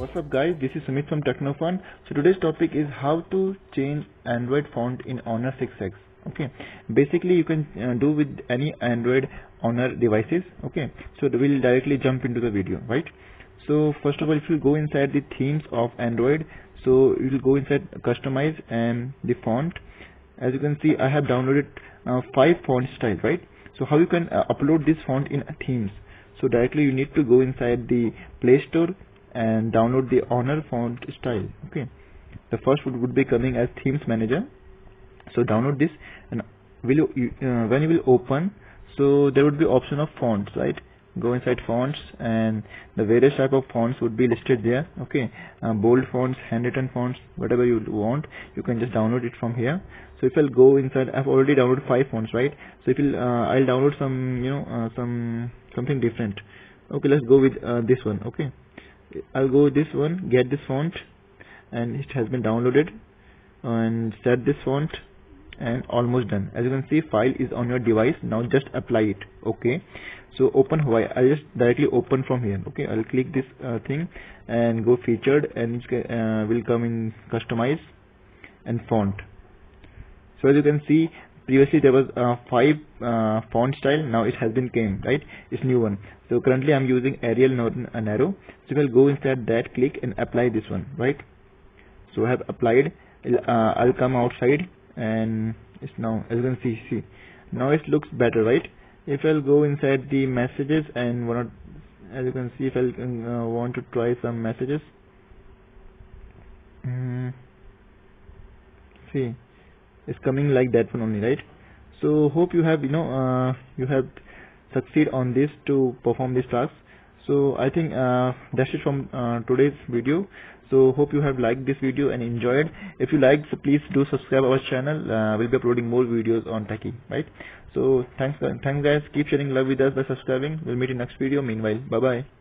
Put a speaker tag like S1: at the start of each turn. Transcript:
S1: What's up guys, this is Sumit from Technofun. So today's topic is how to change Android font in Honor 6X. Okay, basically you can uh, do with any Android Honor devices. Okay, so we'll directly jump into the video, right? So first of all, if you go inside the themes of Android, so you will go inside customize and the font. As you can see, I have downloaded uh, five font styles, right? So how you can uh, upload this font in themes? So directly you need to go inside the Play Store and download the honor font style okay? The first would, be coming as themes manager. So download this and will you, uh, when you will open so there would be option of fonts right? Go inside fonts and the various type of fonts would be listed there okay? Uh, bold fonts handwritten fonts whatever you want you can just download it from here. So if I'll go inside I've already downloaded five fonts right? So if you'll, uh, I'll download some you know uh, some something different. Okay let's go with uh, this one okay I'll go this one get this font and it has been downloaded and set this font and almost done. As you can see file is on your device now just apply it okay? So open Huawei I'll just directly open from here okay? I'll click this uh, thing and go featured and it uh, will come in customize and font. So as you can see previously there was uh, five uh, font style now it has been came right? It's new one. So currently i'm using arial not an arrow so we'll go inside that click and apply this one right? So i have applied. Uh, i'll come outside and it's now as you can see see. Now it looks better right? If i'll go inside the messages and want as you can see if i uh, want to try some messages. Mm, see is coming like that one only right? So hope you have you know uh, you have succeed on this to perform this task. So i think uh, that's it from uh, today's video. So hope you have liked this video and enjoyed. If you liked so please do subscribe our channel. Uh, we'll be uploading more videos on techie right? So thanks thanks guys. Keep sharing love with us by subscribing. We'll meet in next video. Meanwhile bye bye